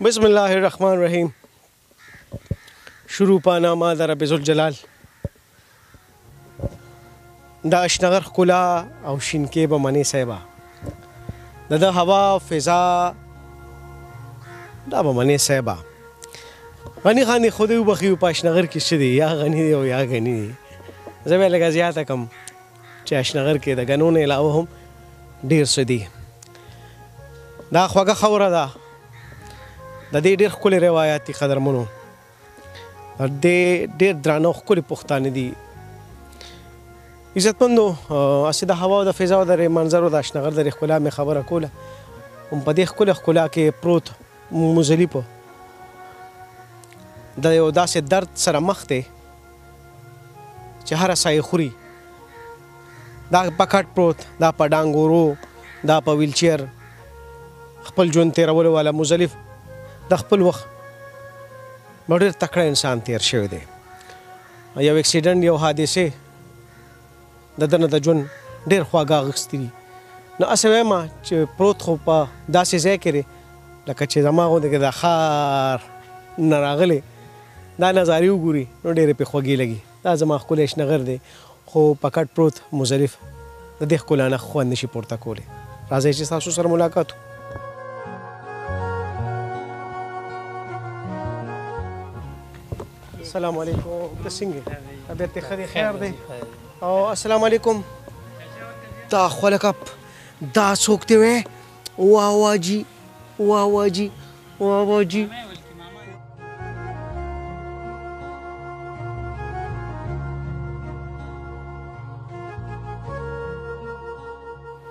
بسم الله الرحمن الرحیم شروع پانا ما در رب ذوالجلال د اشنغر خلا او شینکې به منې صاحبه د د هوا فضا دا به منې صاحبه غنی خان خو دې وبخي په اشنغر کې څه دی یا غنی دی او یا غنی دی زه به لګا زیاته کم چې اشنغر کې د ګنو نه علاوه هم ډېر څه دي دا خوږه خوره ده د دې ډېر ښکلي روایات دي قدرمنو د ډېر درانه او ښکلي پښتانه دي عزتمندو هسې د هوا او د فضا او د منظرو د اشنغر د ښکلا مې خبره کوله هم په دې ښکلې ښکلا کې پروت موزلي په د یو داسې درد سره مخ دی چې هره ساه یې خوري دا په کټ پروت دا په ډانګورو دا په ویلچیر خپل ژوند تیرولو والا مزلف د خپل وخت ډېر تکړه انسان تیر شوی دی یو اکسیډنټ یو حادثه د ده نه د ژوند ډېر خواږه اخیستي دي، نو هسې وایم چې پروت خو په داسې ځای کې دی لکه چې زما غوندې که د ښار نه راغلی دا نظارې وګوري نو ډېرې پرې خوږې لګي. دا زما ښکلی شنه غر دی، خو په کټ پروت مزدلف د دې ښکلا نه خوند نه شي پورته کولی. راځئ چې تاسو سره ملاقات وکړو. السلام علیکم ته څنګه طبیعت دې ښه دی خیر دی او السلام علیکم دا خوله کپ دا څوک دی وې وا وا جی وا وا جی وا وا جی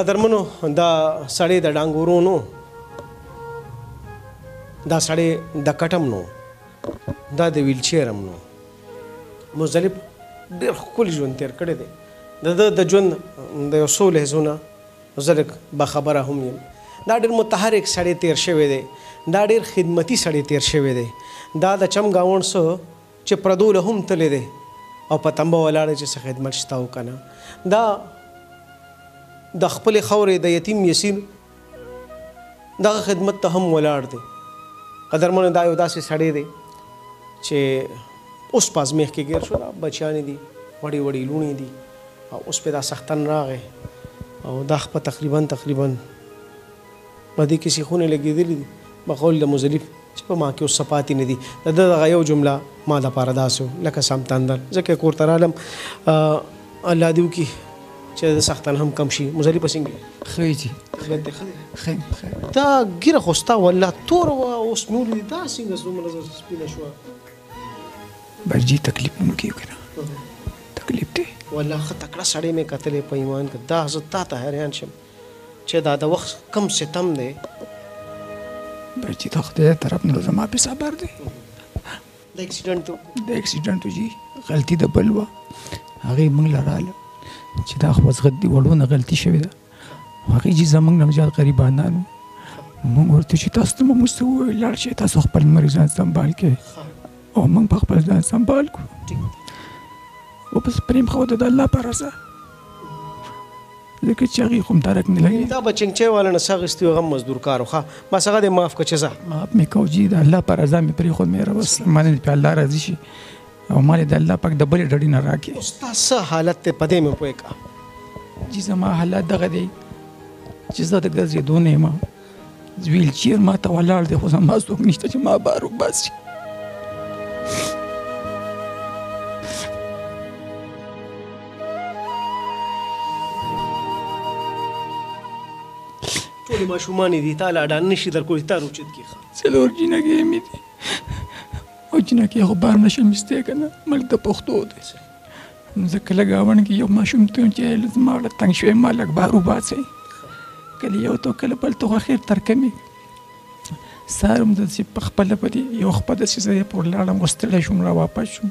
قدرمنو دا سړی د ډانګورو نو دا سړی د کټم نو دا د ویلچیر هم نو مزدلف ډېر ښکلی ژوند تېر کړی دی د ده د ژوند د یو څو لحظونه زه لږ با خبره هم یم. دا ډېر متحرک سړی تېر شوی دی. دا ډېر خدمتي سړی تېر شوی دی. دا د چم ګاونډ څه چې پردو له هم تللی دی او په تمبه ولاړ دی چې څه خدمت شته او که نه. دا د خپلې خاورې د یتیم یسیر دغه خدمت ته هم ولاړ دی. قدرمنو دا یو داسې سړی دی چې اوس په ازمېښت کې ګیر شو. دا بچیان یې دي، وړې وړې لوڼې یې دي. او اوس پۀ دا سختن راغی او دا خپه تقريباً تقريباً پۀ دې کښې خونې لګېدلې دي پۀ قول د مزليف چې پۀ ما کښې اوس څه پاتې نۀ دي د ده دغه يو جمله ما د پاره داسې وه لکه سم تندر ځکه کور ته رالم الله دې وکړي چې د سختن هم کم شي مزلي په سنګي خې جی طبيعت دې خې خې خې دا ګیره خوستا والله تور وا اوس نور دا سنګه زموږ سپینه شو برجی تکلیف مو کیو کنه تکلیف دی والله خه تکړه سړی مې کتلې په ایمان کې دا زه تا ته حیران شم چې دا د وخت کم ستم دی برجی ته خدای طرف نه زما په صبر دی د اکسیډنټ د اکسیډنټ جی غلطي د بلوا هغه موږ لراله چې دا خو زغد دی وړونه غلطي شوې ده هغه چې زمونږ نه زیات غریبانان مونږ ورته چې تاسو ته مونږ څه وویل لاړ شئ تاسو خپل مریضان سنبال کړئ او مونږ په خپل ځان سنبال کړو او بس پریم خو د الله پر رضا لکه چې هغه هم درک نه لګي دا بچنګ چې والا نه ساغستي غم مزدور کارو ښه ما څنګه دې معاف کچې زه معاف مې کو جی د الله پر رضا مې پرې خو مې راوس منل په الله راضي شي او مال د الله پاک د بلې ډډې نه راکې اوستا څه حالت ته پدې مې پوي کا چې زما حالت دغه دی چې زه د ګرځې دونه ما ویل چیر ما ته ولاړ دی خو زما څوک نشته چې ما بارو بس شي ټول ماشومان دي تعالی دا نشي درکول تر وچت کې څلور جنګې مې دي او جنکه خو بار نشم مسته کنه ملک د پښتو دی زه کله گاون کې یو ماشوم ته چې زما له تنگ شوی ما لګ بار وباسي کله یو تو کله بل تو خیر تر کمی سارم د چې په خپل په دی یو خپل د چې زه پر لاړم وستړی شوم را واپس شوم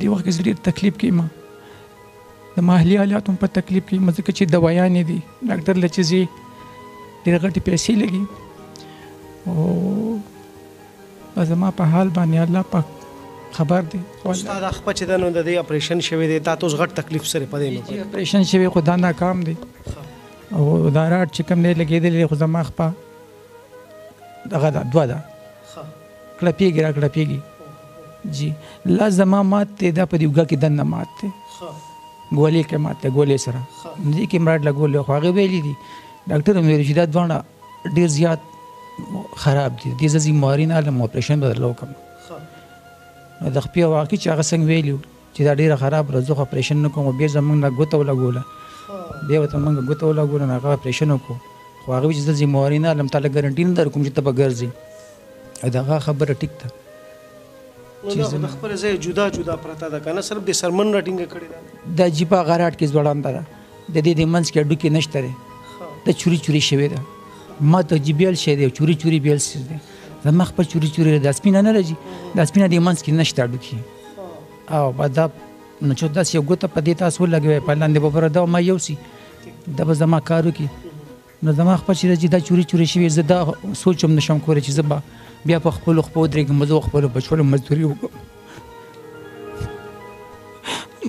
دی وخت کې ډیر تکلیف کې ما د ماهلی حالاتو په تکلیف کې مزه کې چې دوايانې دي ډاکټر لچې زی ډیر غټي پیسې لګي او زما په حال باندې الله پاک خبر دی استاد اخپه چې دنو د دې اپریشن شوی دی تاسو غټ تکلیف سره پدې نو جی اپریشن شوی خو دا ناکام دی او دا راټ چې کوم دی لګیدلې خو زما اخپه دغه دا دوا دا کله پیګی را کله پیګی جی لا زما مات ته دا په دې وګه کې دنه مات ته ګولې کې مات ته ګولې سره دې کې مراد لګول خو هغه ویلې دي ډاکټر مې ویل چې دا دوه ډیر زیات خراب دي دې زې مارین علم اپریشن بدلو کوم نو د خپل واقع چې هغه څنګه ویلو چې دا ډیره خراب راځو اپریشن نه کوم به زمونږ نه ګوتو لګوله به وته مونږ ګوتو لګوله نه هغه اپریشن وکړو خو هغه چې زې مارین علم تعالی ګارانټی نه در کوم چې تبه ګرځي دا خبره ټیک ده چې زموږ خپل ځای جدا جدا پرته ده کنه صرف د سرمن راټینګ کړي ده د جیپا غراټ کې ځوړان ده د دې د منځ کې ډوکی نشته دی د چوری چوری شوی ده ما ته جی بیل شې دی چوری چوری بیل شې دی د مخ په چوری چوری د سپینه نه راځي د سپینه د منځ کې نشته ډوکی او بعد نو چې داسې یو ګوته په دې تاسو لګوي په لاندې به پر دا ما یو سي دا به زما کارو کې نو زما خپه چې راځي دا چوري چوري شوي زه دا سوچ هم نشم کولی چې زه به بیا په خپلو خپو درېږم زه خپلو بچوړو مزدوري وکړم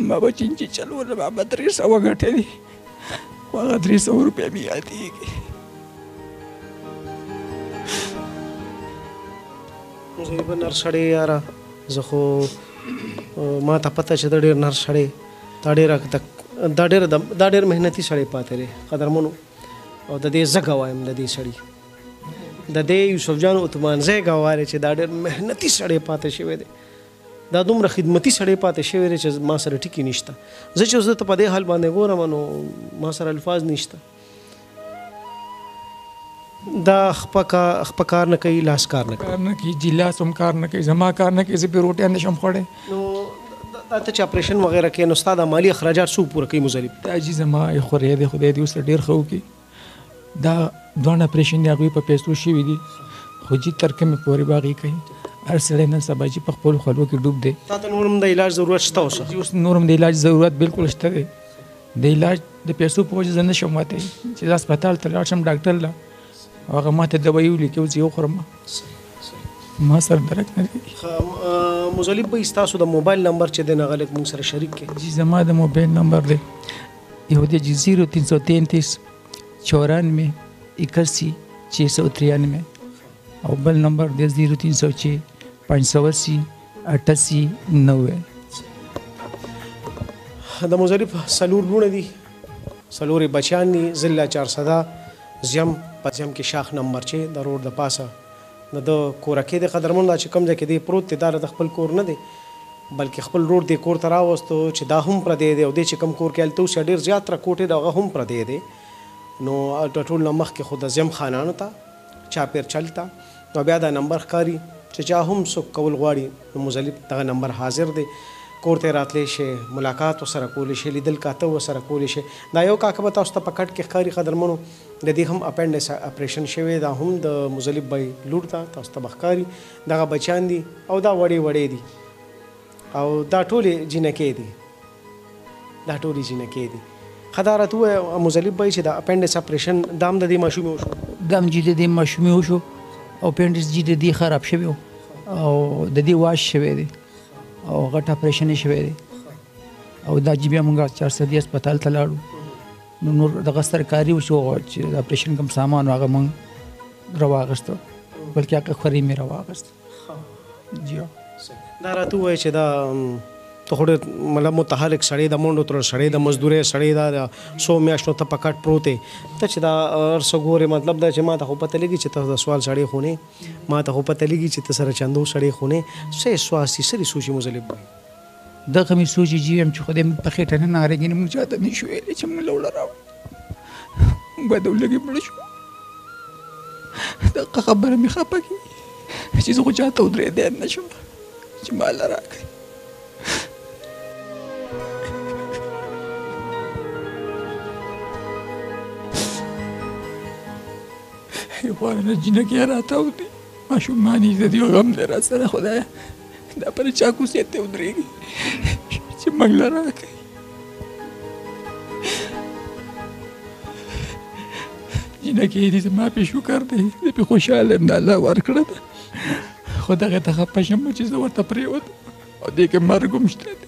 ما به چینچي چلوله ما به درې سوه ګټلي خو هغه درې سوه روپۍ مې یادېږي زه به نر سړی یاره زه خو ما ته پته چې د ډېر نر سړی دا ډیر دا ډیر دا ډیر مهنتي سړی پاتې دی قدرمنو او د دې زګه وایم د دې سړی د دې یوسف جان عثمان زه غواړي چې دا ډیر مهنتي سړی پاتې شوی دی دا دومره خدمتي سړی پاتې شوی دی چې ما سره ټکی نشته زه چې زه ته په دې حال باندې ګورم نو ما سره الفاظ نشته دا خپه کا خپه کار نه کوي لاس کار نه کوي کار نه کوي جی لاس هم کار نه کوي زما کار نه کوي زه په روټي اندې شم خړې نو دا ته چې اپریشن وغیرہ کې نو ستاده مالی اخراجات سو پوره کوي مزریب دا جی زما خورې دې خدای دې وسره ډیر خو کی دا دوه اپریشن دی هغه په پیسو شي وي دي خو جی تر کومه پورې باغی کوي هر سړی نن سبا چې په خپل خلکو کې ډوب دی تاسو نورم د علاج ضرورت شته اوس نورم د علاج ضرورت بالکل شته دی د علاج د پیسو په وجه زه نه شم وتی چې دا هسپتال ته لاړ شم ډاکټر له هغه ماته دوايي ولیکي او زه یې وخورم ما سره درک نه لري مزلب به تاسو د موبایل نمبر چې د نغلک مون سره شریک کړي جی زما د موبایل نمبر دی یو دی 0333 94 81 693 او بل نمبر دی 0306 580 اټسی نه وې د مزریف سلور لونه دي سلورې بچیان دي ضلع چارسده زیم په زیم کې شاخ نمبر چې د روډ د پاسه نو د کورکې د قدرمن دا چې کم ځای کې دی پروت دی دا د خپل کور نه دی بلکې خپل روډ دی کور ته راوستو چې دا هم پر دی دی او د چې کم کور کې الته اوس ډیر زیات را کوټه دغه هم پر دی دی نو ټول نه مخ کې خود زم خانانو ته چا پیر چلتا او بیا دا نمبر ښکاری چه چا هم څوک کول غواړی نو مزليب دغه نمبر حاضر دی کور ته راتلی شی ملاقات ورسره کولی شی لیدل کاته ورسره کولی شی دا یو کاکه به تاسو ته په کټ کی ښکاری قدرمنو ددی هم اپنډس اپریشن شوی دا هم د مزليب بای لور ده تاسو ته به ښکاری دغه بچیان دی او دا وړی وړی دی. او دا ټولې جینکې دي دا ټولې جینکې دي خداره تو مزلیب بای چې دا اپنډس اپریشن دام د دې ماشومې وشو دام جی د دې ماشومې وشو او اپنډس جی د دې خراب شوی او د دې واش شوی دی او غټ اپریشن شوی دی او دا جی بیا موږ چار سدي هسپتال ته لاړو نو نور دغه سرکاري وشو چې د اپریشن کوم سامان هغه موږ رواغستو بلکې هغه خوري مې رواغست ښه جیو صحیح دا راته ووایه چې دا ته خو ډېر مطلب متحرک سړی د منډو ترړ سړی د مزدورۍ سړی دا د څو میاشتو ته په کټ پروت یې ته چې دا هر څه ګورې مطلب دا چې ما ته خو پته لګي چې ته د سوال سړی خو نه ما ته خو پته لګي چې ته سره چندو سړی خو نه څه احساس دي څه دي سوچي مو ځلې دغه مې سوچ جي ويم چې خدای موږ په خېټه نه ناره ګنې موږ چاته نه شو ویلی چې موږ له وړه راوړو موږ باید ولږې مړه شو دغه خبره مې خپه کړي چې زه خو چاته ودرېدی نه شم چې ما له راکړي حیوانه جنکې راته ودي ماشومان یې د دې غم دی را سره خدایه دا پر چا کوڅې ته ودرېږي چې موږ له راکوي جینکې دې زما پې شکر دی زه پې خوشحاله یم د الله ورکړه ده خو دغه ته خفه شم چې زه ورته پرېوتم او دې کې مرګ هم شته دی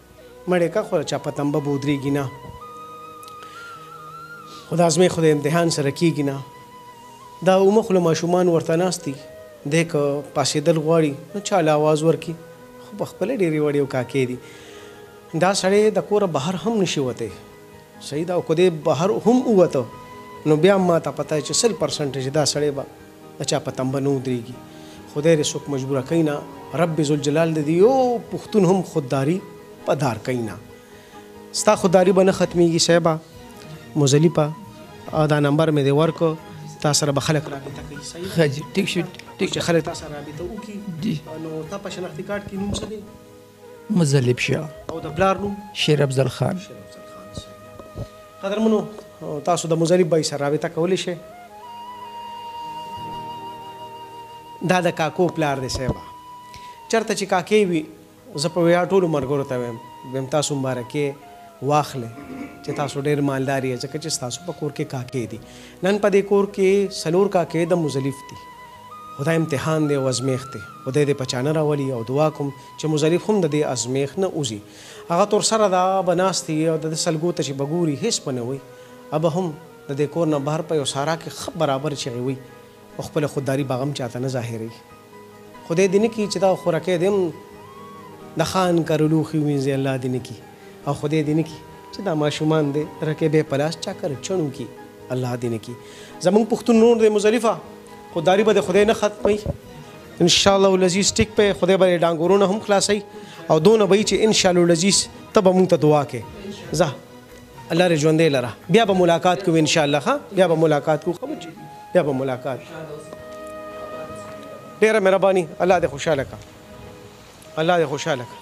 مړې که خو د چا په تمبه به ودرېږي نه خو د ازمې خو د امتحان سره کېږي نه دا اومخلو ماشومان ورته ناست دي دی که پاسېدل غواړي نو چا له اواز ورکړي خو په خپله ډېرې وړې او کاکې دي دا سړی د کوره بهر هم نشي وتی صحیح ده او که دی بهر هم ووته نو بیا ما ته پته چې سل پرسنټ چې دا سړی به د چا په تمبه نه ودريږي خدای دې څوک مجبوره کئ نه رب ذوالجلال دې د يو پښتون هم خودداري په دار کئ نه ستا خودداري به نه ختميږي صاحبه مزليپه دا نمبر مې دې ورکو تاسو سره به خلک رابطه کوي صحیح ښه جی ټیک شو ټیک چې خلک تاسو رابطه وکړي نو تا په شناختی کارت کې نوم څه دی مزلب شاه او د پلار نوم شیر افضل خان. قدرمنو تاسو د مزلب بای سره رابطه کولی شئ. دا د کاکو پلار دی صاحبه چرته چې کاکې وي زه په ویا ټولو مرګرو ته ویم ویم تاسو مبارکې واخلې چې تاسو ډېر مالدار یې ځکه چې ستاسو په کور کې کاکې دي نن په دې کور کې څلور کاکې د مزلیف دي خو دا امتحان دی او ازمېښت دی خدای دې په چا نه راولي او دعا کوم چې مظریف هم د دې ازمېښت نه وځي هغه تور سره ده هغه به ناست وي او د ده سلګو ته چې به ګوري هېڅ به نه وي هغه به هم د دې کور نه بهر په یو صحرا کې ښه برابر چغې وهي او خپله خودداري به هغه هم چا ته نه ظاهروي خدای دې نه کړي چې دغه خورکۍ دې هم د خان کره لوښي ووینځي الله دې نه کړي. او خدای دې نکي چې دا ماشومان دې رکې به پلاس چا کر چڼو کی الله دې نکي زمون پښتون نور دې مزلفه خو داری به خدای نه ختمي ان شاء الله العزيز ټیک په خدای به ډانګورونه هم خلاصي او دونه به چې ان شاء الله العزيز ته به مونږ ته دعا کې زه الله رې ژوندې لره بیا به ملاقات کوو ان شاء الله ها بیا به ملاقات کوو خو بیا به ملاقات ډیره مهرباني الله دې خوشاله کړه الله دی خوشحاله که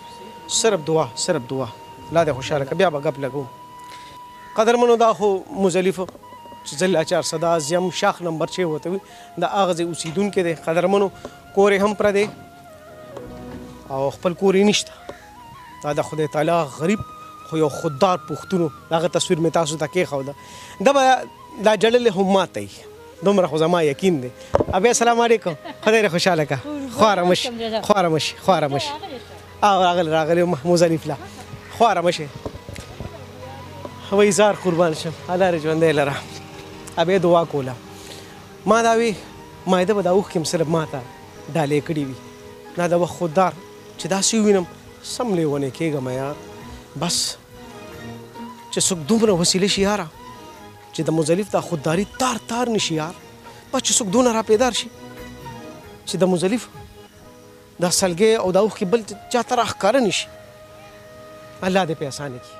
صرف دعا صرف دعا الله دی خوشحاله که بیا به ګپ لګو قدرمنو دا خو مزلیف ضلع چار صدا زیم شاخ نمبر 6 وته وي دا اغه ځای اوسیدونکو دی قدرمنو کور هم پر دی او خپل کور نشته دا د خدای تعالی غریب خو یو خوددار پښتون دغه تصویر می تاسو ته کې خو دا دا جړل هم ماته دومره خو زما یقین دی ابي السلام علیکم خدای دې خوشاله کا خواره مش خواره مش خواره مش او راغل راغل محمود الف لا خواره مش هوای زار قربان شم الله دې ژوندې لره ابي دعا کوله ما دا وی مایده به دا اوخ کوم سره ماته ډالې کړې وي نه دا وخت خوددار چې دا سی وینم سم لیونه کېږم یار بس چې څوک دومره وسیله شي یاره چې د مزلیف دا خودداری تار تار نشي یار بس چې څوک دونه را پیدار شي چې د مزلیف دا سلګې او دا اوښکې بل چا ته راښکاره نشي الله دې په اسانه کړي